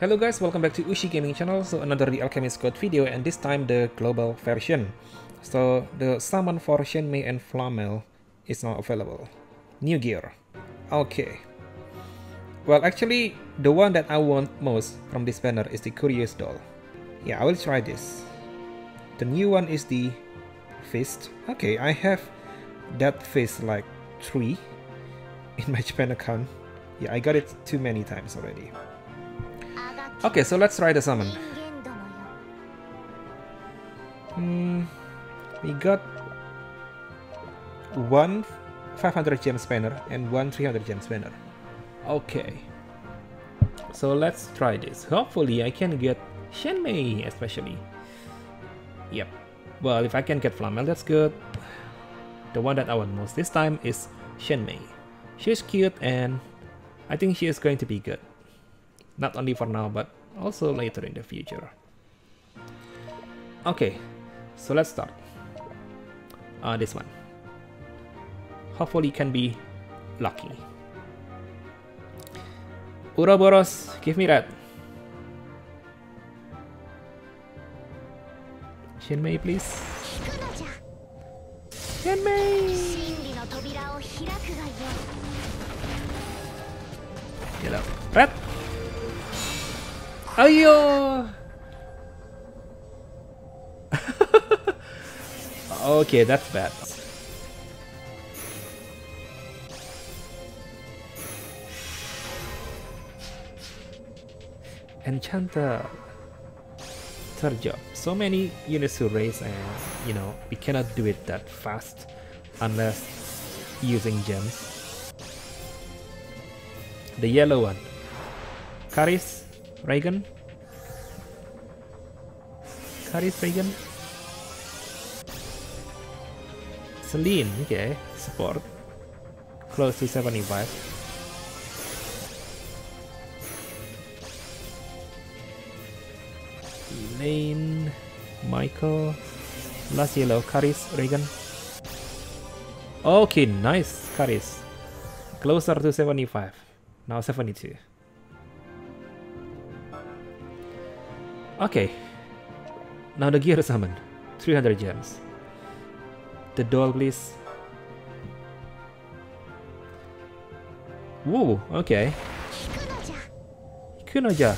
Hello guys, welcome back to Ushi Gaming Channel. So another The Alchemist Code video and this time the global version. So the summon for Shenmei and Flamel is now available. New gear. Okay. Well actually, the one that I want most from this banner is the Curious Doll. Yeah, I will try this. The new one is the Fist. Okay, I have that fist like 3 in my Japan account. Yeah, I got it too many times already. Okay, so let's try the summon. Hmm, we got one 500 gem spinner and one 300 gem spinner. Okay, so let's try this. Hopefully, I can get Shenmei especially. Yep. Well, if I can get Flamel, that's good. The one that I want most this time is Shenmei. She's cute and I think she is going to be good not only for now but also later in the future. Okay, so let's start. Uh, this one. Hopefully can be lucky. Ouroboros, give me that. Shenmei, please. Shenmei! Yellow. Red! Ayo! okay, that's bad. Enchanter. Third job. So many units to raise and, you know, we cannot do it that fast unless using gems. The yellow one. Caris Reagan? Caris Reagan? Celine, okay, support. Close to 75. Lane, Michael, last yellow, Caris, Reagan. Okay, nice, Caris. Closer to 75. Now 72. Okay. Now the gear summon. 300 gems. The doll, please. Woo, okay. Kunoja.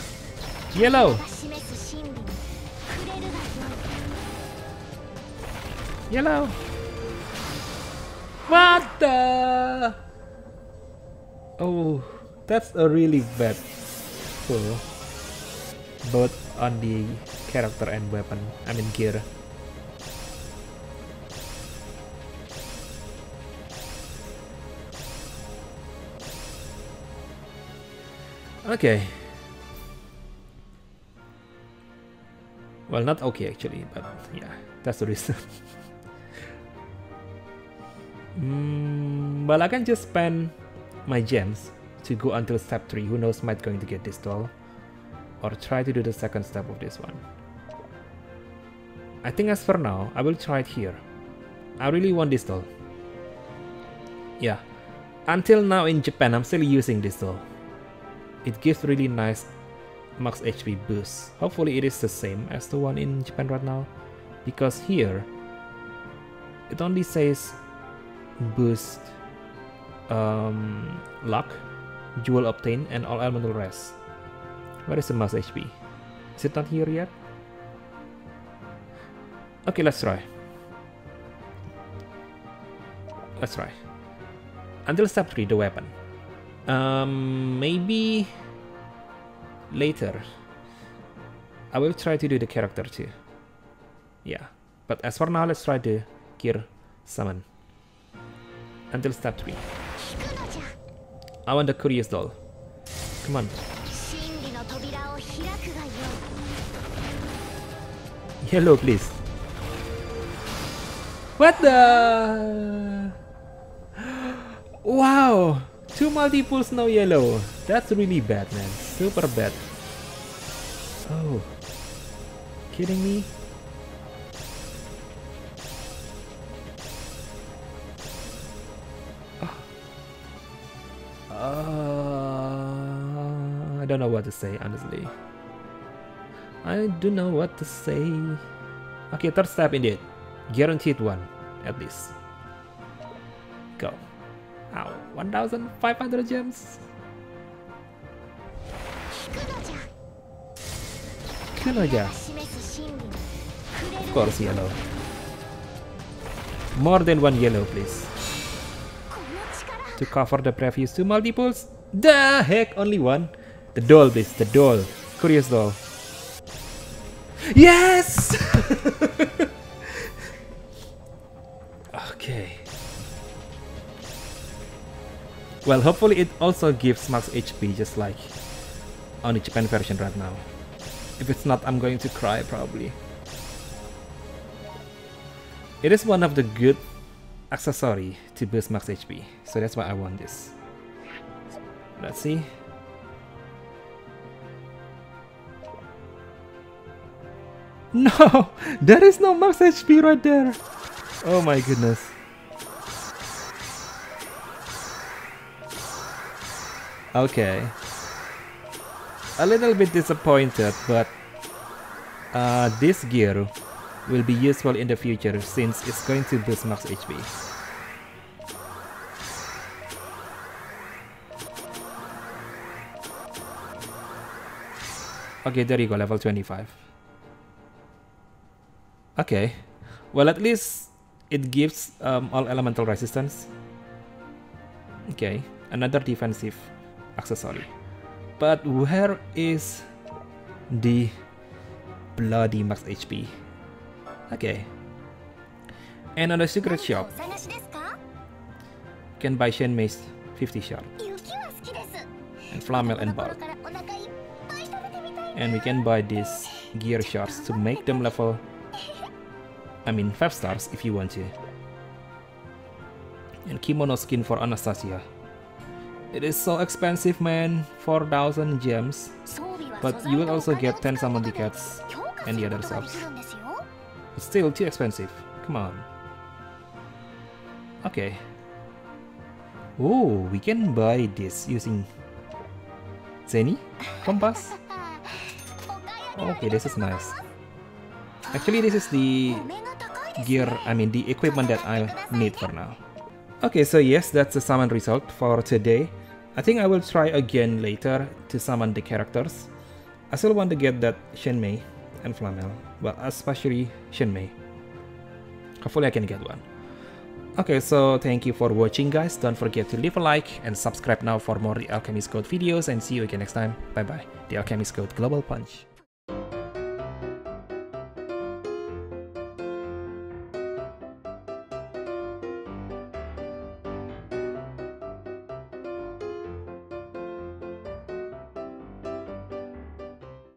Yellow. Yellow. What the? Oh, that's a really bad pull. Both on the character and weapon, I mean gear. Okay. Well, not okay actually, but yeah, that's the reason. mm, well, I can just spend my gems to go until step 3. Who knows, might going to get this doll or try to do the second step of this one. I think as for now, I will try it here. I really want this doll. Yeah, until now in Japan, I'm still using this doll. It gives really nice max HP boost. Hopefully it is the same as the one in Japan right now. Because here, it only says boost um, luck, jewel obtained, and all elemental rest. Where is the max HP? Is it not here yet? Okay, let's try. Let's try. Until step 3, the weapon. Um, maybe later. I will try to do the character too. Yeah, but as for now, let's try the gear summon. Until step 3. I want the curious doll. Come on. Hello, please. What the? Wow! Two multiples, no yellow. That's really bad, man. Super bad. Oh. Kidding me? Uh, I don't know what to say, honestly. I don't know what to say. Okay, third step indeed. Guaranteed one, at least. Go. Ow, 1500 gems. Kunoja. Of course, yellow. More than one yellow, please. To cover the previous two multiples. The heck, only one? The doll, please, the doll. Curious doll. Yes! okay. Well, hopefully it also gives max HP just like on the Japan version right now. If it's not, I'm going to cry probably. It is one of the good accessory to boost max HP, so that's why I want this. Let's see. No! There is no max HP right there! Oh my goodness. Okay. A little bit disappointed, but uh, this gear will be useful in the future since it's going to boost max HP. Okay, there you go, level 25. Okay, well at least it gives um, all elemental resistance. Okay, another defensive accessory. But where is the bloody max HP? Okay. And on the secret shop, can buy Shenmei's 50 shard. And Flamel and Bulk. And we can buy these gear shards to make them level I mean 5 stars if you want to. And kimono skin for Anastasia. It is so expensive man, 4000 gems. But you will also get 10 summon tickets and the other subs. It's still too expensive, come on. Okay. Oh, we can buy this using Zeni? Compass? Okay, this is nice. Actually, this is the gear, I mean the equipment that I need for now. Okay, so yes, that's the summon result for today. I think I will try again later to summon the characters. I still want to get that Shenmei and Flamel, well, especially Shenmei. Hopefully I can get one. Okay, so thank you for watching guys. Don't forget to leave a like and subscribe now for more The Alchemist Code videos and see you again next time. Bye bye. The Alchemist Code Global Punch.